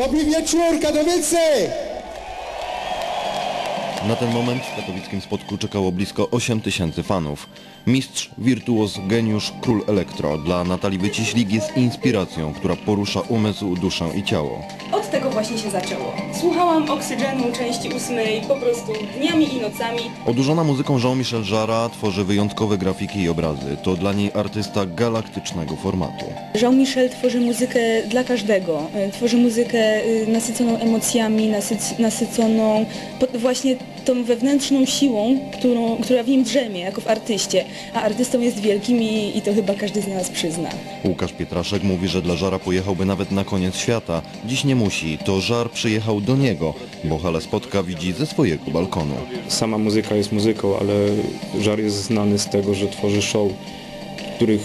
Dobry wieczór, Katowice! Na ten moment w katowickim spotku czekało blisko 8 tysięcy fanów. Mistrz, wirtuoz, geniusz, król elektro dla Natalii Wyciślik jest inspiracją, która porusza umysł, duszę i ciało. Od tego właśnie się zaczęło. Słuchałam Oksygenu części ósmej po prostu dniami i nocami. Odurzona muzyką Jean-Michel Jarre tworzy wyjątkowe grafiki i obrazy. To dla niej artysta galaktycznego formatu. Jean-Michel tworzy muzykę dla każdego. E, Tworzy muzykę y, nasyconą emocjami, nasyc, nasyconą właśnie tą wewnętrzną siłą, którą, która w nim drzemie, jako w artyście. A artystą jest wielkim i, i to chyba każdy z nas przyzna. Łukasz Pietraszek mówi, że dla Żara pojechałby nawet na koniec świata. Dziś nie musi, to Żar przyjechał do niego, bo halę spotka widzi ze swojego balkonu. Sama muzyka jest muzyką, ale Żar jest znany z tego, że tworzy show, których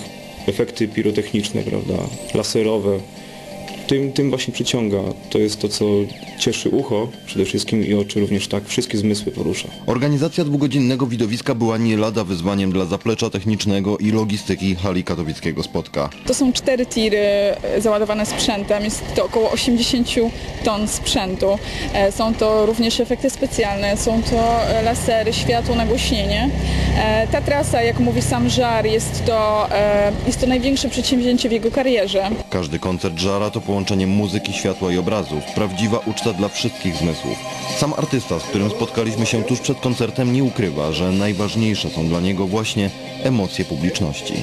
efekty pirotechniczne, prawda, laserowe, tym, tym właśnie przyciąga. To jest to, co cieszy ucho przede wszystkim i oczy również tak, wszystkie zmysły porusza. Organizacja dwugodzinnego widowiska była nie lada wyzwaniem dla zaplecza technicznego i logistyki hali katowickiego spotka. To są cztery tiry e, załadowane sprzętem, jest to około 80 ton sprzętu. E, Są to również efekty specjalne, są to e, lasery, światło, nagłośnienie. E, Ta trasa, jak mówi sam Żar, jest to, e, jest to największe przedsięwzięcie w jego karierze. Każdy koncert Żara to połączenie muzyki, światła i obrazów. Prawdziwa uczta dla wszystkich zmysłów. Sam artysta, z którym spotkaliśmy się tuż przed koncertem, nie ukrywa, że najważniejsze są dla niego właśnie emocje publiczności.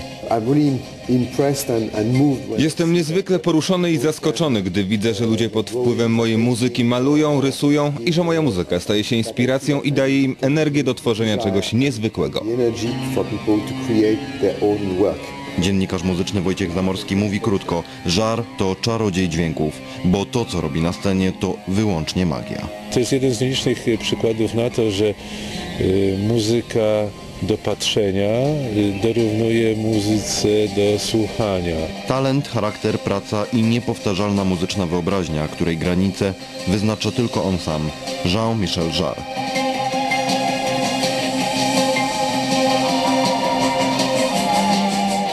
Jestem niezwykle poruszony i zaskoczony, gdy widzę, że ludzie pod wpływem mojej muzyki malują, rysują i że moja muzyka staje się inspiracją i daje im energię do tworzenia czegoś niezwykłego. Dziennikarz muzyczny Wojciech Zamorski mówi krótko, żar to czarodziej dźwięków, bo to co robi na scenie to wyłącznie magia. To jest jeden z nielicznych przykładów na to, że y, muzyka do patrzenia y, dorównuje muzyce do słuchania. Talent, charakter, praca i niepowtarzalna muzyczna wyobraźnia, której granice wyznacza tylko on sam, Jean-Michel Jarre.